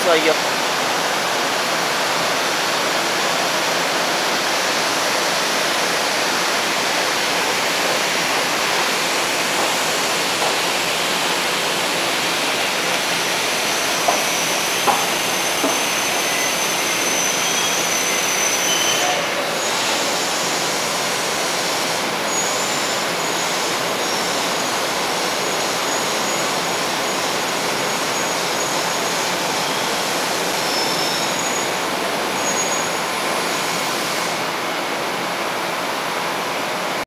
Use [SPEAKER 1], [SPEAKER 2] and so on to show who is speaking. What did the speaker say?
[SPEAKER 1] it's like a